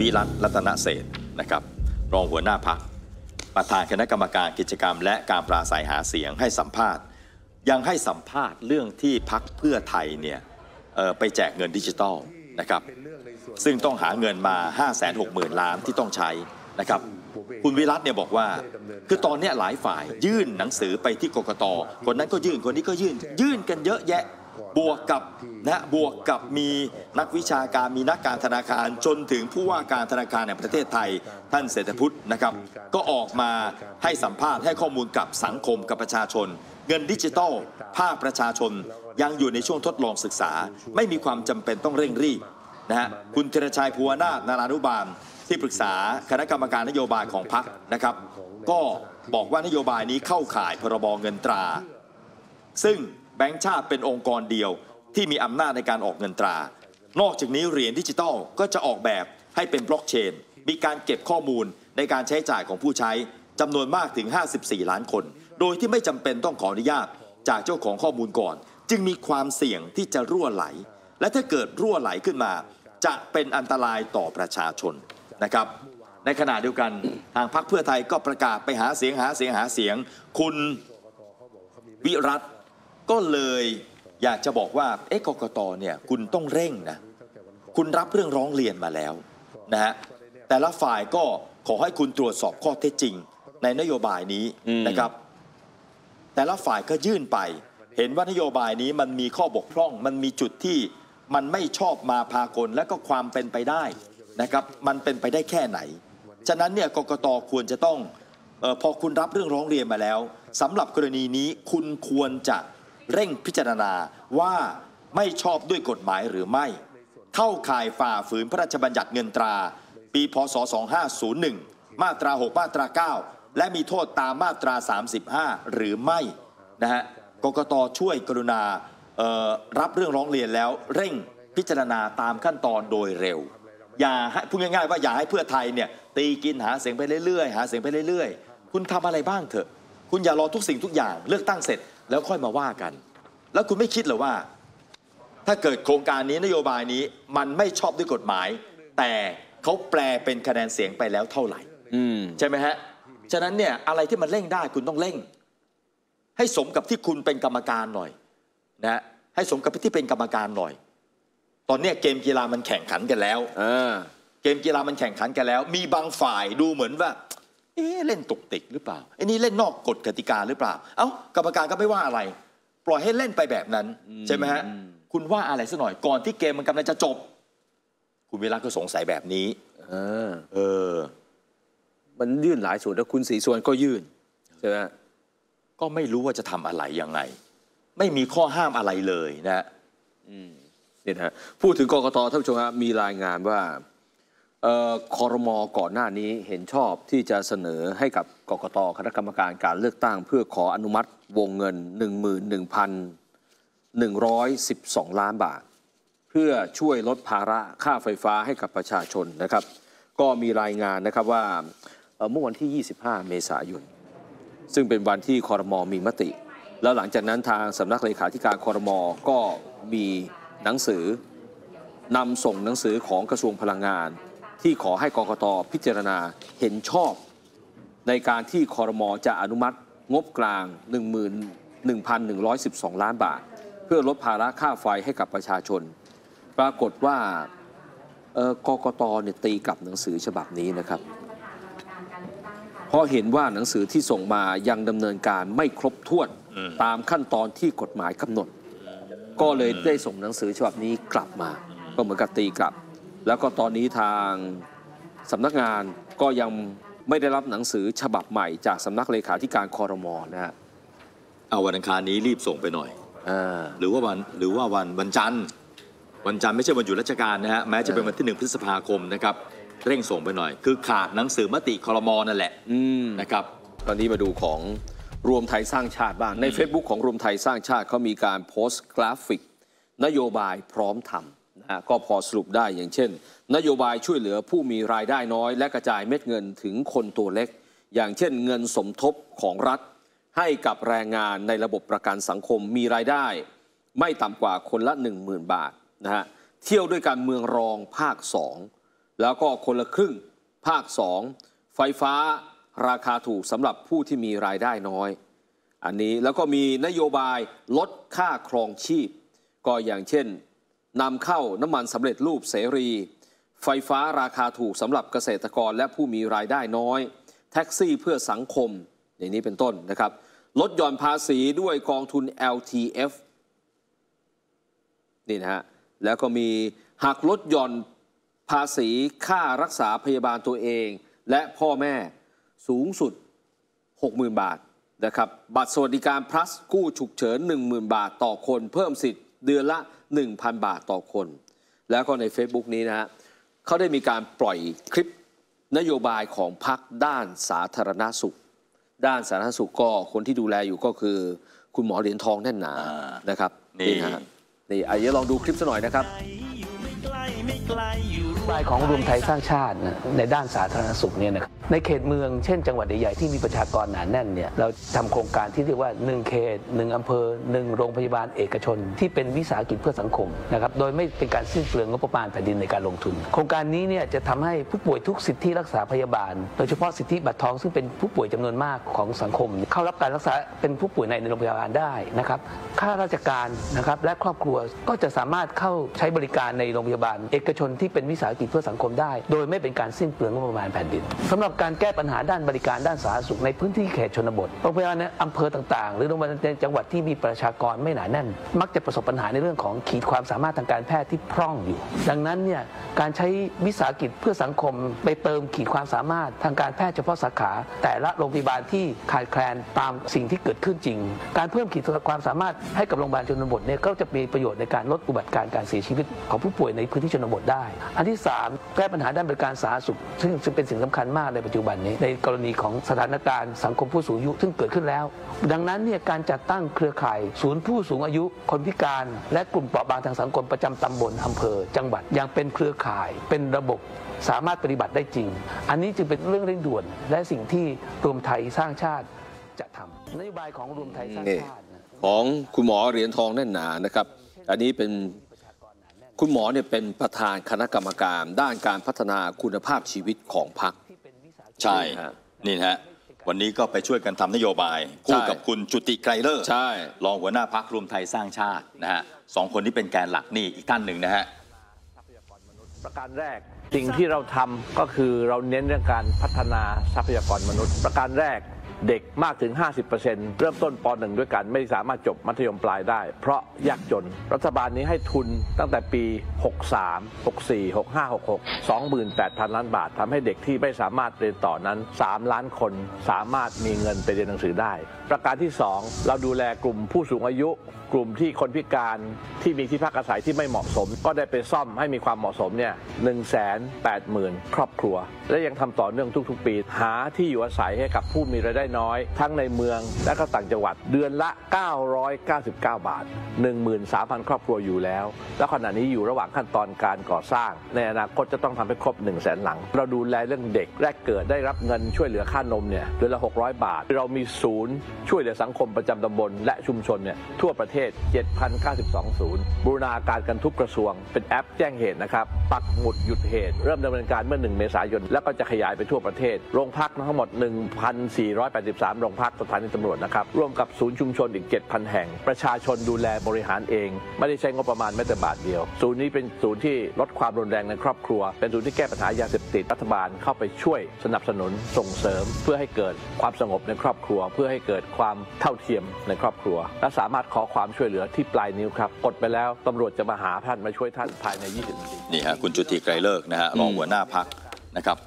วิรัตรัตนเศษนะครับ รองหัวหน้าพัก ประธานคณะกรรมการกิจกรรม และการปราศัยหาเสียงให้สัมภาษณ์ ยังให้สัมภาษณ์เรื่องที่พักเพื่อไทยเนี่ยไปแจกเงินดิจิตอลนะครับ ซึ่งต้องหาเงินมา 5 6 0 0 0 0 ล้านที่ต้องใช้นะครับ คุณวิรัตเนี่ยบอกว่า คือตอนนี้หลายฝ่ายยื่นหนังสือไปที่กกตคนนั้นก็ยื่นคนนี้ก็ยื่น ยื่นกันเยอะแยะ บวกกับนะบวกกับมีนักวิชาการมีนักการธนาคารจนถึงผู้ว่าการธนาคารแห่งประเทศไทย ท่านเศรษฐพุทธนะครับ ก็ออกมาให้สัมภาษณ์ให้ข้อมูลกับสังคมกับประชาชน เงินดิจิทัลภาคประชาชนยังอยู่ในช่วงทดลองศึกษา ไม่มีความจำเป็นต้องเร่งรีบนะฮะคุณธีรชัยภูวนาถนารานุบาล ที่ปรึกษาคณะกรรมการนโยบายของพรรคนะครับ ก็บอกว่านโยบายนี้เข้าข่ายพรบเงินตรา ซึ่ง แบงก์ชาติเป็นองค์กรเดียวที่มีอำนาจในการออกเงินตรา นอกจากนี้เหรียญดิจิทัลก็จะออกแบบให้เป็นบล็อกเชน มีการเก็บข้อมูลในการใช้จ่ายของผู้ใช้จำนวนมากถึง 54 ล้านคน โดยที่ไม่จำเป็นต้องขออนุญาตจากเจ้าของข้อมูลก่อน จึงมีความเสี่ยงที่จะรั่วไหล และถ้าเกิดรั่วไหลขึ้นมา จะเป็นอันตรายต่อประชาชนนะครับในขณะเดียวกันทางพรรคเพื่อไทยก็ประกาศไปหาเสียงหาเสียงหาเสียง คุณวิรัต ก็เลยอยากจะบอกว่าเอ๊ะกกตเนี่ยคุณต้องเร่งนะคุณรับเรื่องร้องเรียนมาแล้วนะฮะแต่ละฝ่ายก็ขอให้คุณตรวจสอบข้อเท็จจริง ในนโยบายนี้อืมนะครับ แต่ละฝ่ายก็ยื่นไป เห็นว่านโยบายนี้มันมีข้อบกพร่อง มันมีจุดที่มันไม่ชอบมาพากลและก็ความเป็นไปได้นะครับ มันเป็นไปได้แค่ไหน ฉะนั้นเนี่ยกกตควรจะต้องเออพอคุณรับเรื่องร้องเรียนมาแล้วสำหรับกรณีนี้คุณควรจะ เร่งพิจารณาว่าไม่ชอบด้วยกฎหมายหรือไม่ เข้าข่ายฝ่าฝืนพระราชบัญญัติเงินตรา ปี พศ 2501 มาตรา 6 มาตรา 9 และมีโทษตามมาตรา 35 หรือไม่นะฮะกกตช่วยกรุณารับเรื่องร้องเรียนแล้วเร่งพิจารณาตามขั้นตอนโดยเร็ว อย่าให้พูดง่ายๆว่าอย่าให้เพื่อไทยเนี่ยตีกินหาเสียงไปเรื่อยๆ หาเสียงไปเรื่อยๆ คุณทำอะไรบ้างเถอะ คุณอย่ารอทุกสิ่งทุกอย่างเลือกตั้งเสร็จแล้วค่อยมาว่ากัน แล้วคุณไม่คิดเหรอว่า ถ้าเกิดโครงการนี้นโยบายนี้มันไม่ชอบด้วยกฎหมาย แต่เขาแปลเป็นคะแนนเสียงไปแล้วเท่าไหร่อืมใช่ไหมฮะฉะนั้นเนี่ยอะไรที่มันเร่งได้คุณต้องเร่ง ให้สมกับที่คุณเป็นกรรมการหน่อยนะฮะให้สมกับที่เป็นกรรมการหน่อย ตอนเนี้ยเกมกีฬามันแข่งขันกันแล้วอ่าเกมกีฬามันแข่งขันกันแล้ว มีบางฝ่ายดูเหมือนว่าเอ๊ะเล่นตุกติกหรือเปล่าไอ้นี่เล่นนอกกฎกติกาหรือเปล่า เอ้ากรรมการก็ไม่ว่าอะไร ปล่อยให้เล่นไปแบบนั้น ใช่ไหมฮะ คุณว่าอะไรสักหน่อยก่อนที่เกมมันกำลังจะจบ คุณวิระก็สงสัยแบบนี้อ่าเออ มันยื่นหลายส่วนแล้วคุณศรีสุวรรณก็ยื่นใช่ไหมก็ไม่รู้ว่าจะทำอะไรยังไง ไม่มีข้อห้ามอะไรเลยนะนี่นะฮะพูดถึงกกตท่านผู้ชมครับมีรายงานว่าเอ่อ คอรมอก่อนหน้านี้เห็นชอบที่จะเสนอให้กับกกตคณะกรรมการการเลือกตั้ง เพื่อขออนุมัติวงเงิน 11,112 ล้านบาท เพื่อช่วยลดภาระค่าไฟฟ้าให้กับประชาชนนะครับ ก็มีรายงานนะครับว่าเอ่อเมื่อวันที่ 25 เมษายน ซึ่งเป็นวันที่คอรมอมีมติ แล้วหลังจากนั้นทางสำนักเลขาธิการคอรมอก็มีหนังสือนำส่งหนังสือของกระทรวงพลังงาน ที่ขอให้กกตพิจารณาเห็นชอบ ในการที่คอรมอจะอนุมัติงบกลาง 11,112 ล้านบาท เพื่อลดภาระค่าไฟให้กับประชาชน ปรากฏว่ากกตเนี่ยตีกลับหนังสือฉบับนี้นะครับ เพราะเห็นว่าหนังสือที่ส่งมายังดำเนินการไม่ครบถ้วนตามขั้นตอนที่กฎหมายกำหนด ก็เลยได้ส่งหนังสือฉบับนี้กลับมา ก็เหมือนกับตีกลับ แล้วก็ตอนนี้ทางสำนักงานก็ยังไม่ได้รับหนังสือฉบับใหม่จากสำนักเลขาธิการคอรมอนะฮะเอาวันอังคารนี้รีบส่งไปหน่อย อ่า หรือว่าวันหรือว่าวันวันจันทร์ วันจันทร์ไม่ใช่วันหยุดราชการนะฮะแม้จะเป็นวันที่หนึ่งพฤษภาคมนะครับเร่งส่งไปหน่อย คือขาดหนังสือมติคอรมอนั่นแหละอืม นะครับ ตอนนี้มาดูของรวมไทยสร้างชาติบ้าง ใน Facebook ของรวมไทยสร้างชาติเขามีการโพสต์กราฟิก นโยบายพร้อมทำนะฮะ ก็พอสรุปได้อย่างเช่น นโยบายช่วยเหลือผู้มีรายได้น้อย และกระจายเม็ดเงินถึงคนตัวเล็ก อย่างเช่น เงินสมทบของรัฐ ให้กับแรงงานในระบบประกันสังคมมีรายได้ ไม่ต่ำกว่าคนละ 10,000 บาทนะฮะเที่ยวด้วยการเมืองรองภาค 2 แล้วก็คนละครึ่งภาค 2 ไฟฟ้าราคาถูกสำหรับผู้ที่มีรายได้น้อย อันนี้แล้วก็มีนโยบายลดค่าครองชีพ ก็อย่างเช่น นำเข้าน้ำมันสำเร็จรูปเสรี ไฟฟ้าราคาถูกสำหรับเกษตรกรและผู้มีรายได้น้อย แท็กซี่เพื่อสังคมอย่างนี้เป็นต้นนะครับ ลดหย่อนภาษีด้วยกองทุน LTF นี่นะฮะ แล้วก็มีหักลดหย่อนภาษีค่ารักษาพยาบาลตัวเอง และพ่อแม่สูงสุด 60,000 บาทนะครับ บัตรสวัสดิการ plus กู้ฉุกเฉิน 10,000 บาทต่อคนเพิ่มสิทธิ์ เดือนละ 1,000 บาทต่อคน แล้วก็ใน Facebook นี้นะฮะเขาได้มีการปล่อยคลิปนโยบายของพรรคด้านสาธารณสุข ด้านสาธารณสุขก็คนที่ดูแลอยู่ก็คือ คุณหมอเหรียญทองแน่นหนาอ่านะครับนี่นะฮะนี่อะเดี๋ยวลองดูคลิปสักหน่อยนะครับนโยบายของรวมไทยสร้างชาตินะในด้านสาธารณสุขเนี่ยนะครับ ในเขตเมืองเช่นจังหวัดใหญ่ๆที่มีประชากรหนาแน่นเนี่ยเราทำโครงการที่เรียกว่า 1 เขต 1อำเภอ 1 โรงพยาบาลเอกชน ที่เป็นวิสาหกิจเพื่อสังคมนะครับโดยไม่เป็นการสิ้นเปลืองงบประมาณแผ่นดินในการลงทุน โครงการนี้เนี่ยจะทำให้ผู้ป่วยทุกสิทธิรักษาพยาบาล โดยเฉพาะสิทธิบัตรทองซึ่งเป็นผู้ป่วยจำนวนมากของสังคม เข้ารับการรักษาเป็นผู้ป่วยในโรงพยาบาลได้นะครับข้าราชการนะครับและครอบครัวก็จะสามารถเข้าใช้บริการในโรงพยาบาล เอกชนที่เป็นวิสาหกิจเพื่อสังคมได้ โดยไม่เป็นการสิ้นเปลืองงบประมาณแผ่นดินสำหรับการแก้ปัญหาด้านบริการด้านสาธารณสุขในพื้นที่เขตชนบทโรงพยาบาลในอำเภอต่างๆ หรือโรงพยาบาลในจังหวัดที่มีประชากรไม่หนาแน่น มักจะประสบปัญหาในเรื่องของขีดความสามารถทางการแพทย์ที่พร่องอยู่ ดังนั้นเนี่ยการใช้วิสาหกิจเพื่อสังคมไปเติมขีดความสามารถทางการแพทย์เฉพาะสาขา แต่ละโรงพยาบาลที่ขาดแคลนตามสิ่งที่เกิดขึ้นจริง การเพิ่มขีดความสามารถให้กับโรงพยาบาลชนบทเนี่ยก็จะมีประโยชน์ในการลดอุบัติการณ์การเสียชีวิตของผู้ป่วยในพื้นที่ชนบทได้ อันที่สามแก้ปัญหาด้านบริการสาธารณสุข ซึ่งเป็นสิ่งสำคัญมากในปัจจุบันนี้ ในกรณีของสถานการณ์สังคมผู้สูงอายุซึ่งเกิดขึ้นแล้ว ดังนั้นเนี่ยการจัดตั้งเครือข่าย ศูนย์ผู้สูงอายุ คนพิการ และกลุ่มเปราะบางทางสังคมประจำตำบลอำเภอ จังหวัดอย่างเป็นเครือข่ายเป็นระบบสามารถปฏิบัติได้จริง อันนี้จึงเป็นเรื่องเร่งด่วน และสิ่งที่รวมไทยสร้างชาติจะทำนโยบายของรวมไทยสร้างชาติของคุณหมอเหรียญทองแน่นหนานะครับ อันนี้เป็นคุณหมอเนี่ยเป็นประธานคณะกรรมการ ด้านการพัฒนาคุณภาพชีวิตของพรรค ใช่นี่ฮะนี่นะฮะวันนี้ก็ไปช่วยกันทำนโยบาย คู่ใช่กับคุณจุติไกรเลิกษ์ใช่รองหัวหน้าพักรวมไทยสร้างชาตินะฮะสองคนที่เป็นแกนหลักนี่อีกท่านหนึ่งนะฮะประการแรกสิ่งที่เราทำก็คือเราเน้นเรื่องการพัฒนาทรัพยากรมนุษย์ ประการแรก เด็กมากถึง 50%เริ่มต้นป .1 ด้วยกัน ไม่สามารถจบมัธยมปลายได้ เพราะยากจน รัฐบาลนี้ให้ทุนตั้งแต่ปี 63 64 65 66 28,000 ล้านบาททำให้เด็กที่ไม่สามารถเรียนต่อนั้น 3 ล้านคนสามารถมีเงินไปเรียนหนังสือได้ ประการที่ 2 เราดูแลกลุ่มผู้สูงอายุ กลุ่มที่คนพิการที่มีที่พักอาศัยที่ไม่เหมาะสม ก็ได้ไปซ่อมให้มีความเหมาะสมเนี่ยหนึ่งแสนแปดหมื่นครอบครัว และยังทำต่อเนื่องทุกๆ ปี หาที่อยู่อาศัยให้กับผู้มีรายได้น้อย ทั้งในเมืองและก็ต่างจังหวัด เดือนละ 999 บาท 13,000 ครอบครัวอยู่แล้ว แล้วขณะนี้อยู่ระหว่างขั้นตอนการก่อสร้าง ในอนาคตจะต้องทำให้ครบ 1 0 0 0 0แสนหลัง เราดูแลเรื่องเด็กแรกเกิดได้รับเงินช่วยเหลือค่านมเนี่ยเดือนละ 600 บาท เรามีศูนย์ช่วยเหลือสังคมประจำตำบล และชุมชนเนี่ยทั่วประเทศ 7,092 ศูนย์บูรณาการกันทุกกระทรวง เป็นแอปแจ้งเหตุนะครับปักหมุดหยุดเหตุ เริ่มดำเนินการเมื่อ 1 เมษายน แล้วก็จะขยายไปทั่วประเทศ โรงพักทั้งหมด 1,400 183 โรงพักสถานีตำรวจนะครับ ร่วมกับศูนย์ชุมชนอีก 7,000 แห่ง ประชาชนดูแลบริหารเอง ไม่ได้ใช้งบประมาณแม้แต่บาทเดียว ศูนย์นี้เป็นศูนย์ที่ลดความรุนแรงในครอบครัว เป็นศูนย์ที่แก้ปัญหายาเสพติดรัฐบาลเข้าไปช่วยสนับสนุนส่งเสริม เพื่อให้เกิดความสงบในครอบครัว เพื่อให้เกิดความเท่าเทียมในครอบครัว และสามารถขอความช่วยเหลือที่ปลายนิ้วครับกดไปแล้วตำรวจจะมาหาท่านมาช่วยท่านภายใน 20 นาทีนี่ฮะคุณจุติไกรเลิกนะฮะรองหัวหน้าพักนะครับ